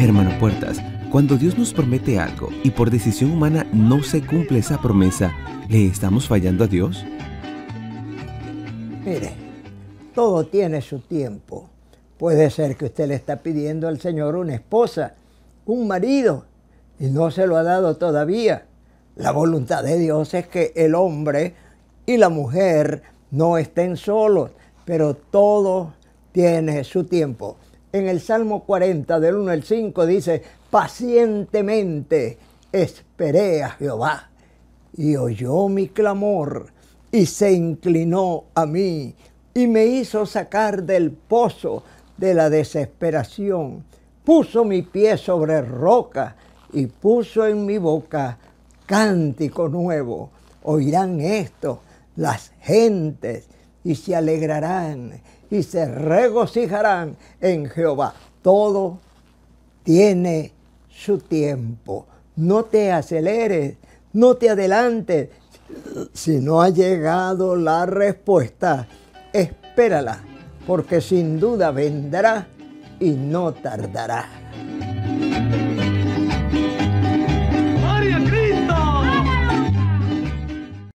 Hermano Puertas, cuando Dios nos promete algo y por decisión humana no se cumple esa promesa, ¿le estamos fallando a Dios? Mire, todo tiene su tiempo. Puede ser que usted le está pidiendo al Señor una esposa, un marido, y no se lo ha dado todavía. La voluntad de Dios es que el hombre y la mujer no estén solos, pero todo tiene su tiempo. En el Salmo 40, del 1 al 5, dice, pacientemente esperé a Jehová y oyó mi clamor y se inclinó a mí y me hizo sacar del pozo de la desesperación. Puso mi pie sobre roca y puso en mi boca cántico nuevo. Oirán esto las gentes y se alegrarán y se regocijarán en Jehová. Todo tiene su tiempo. No te aceleres, no te adelantes. Si no ha llegado la respuesta, espérala, porque sin duda vendrá y no tardará.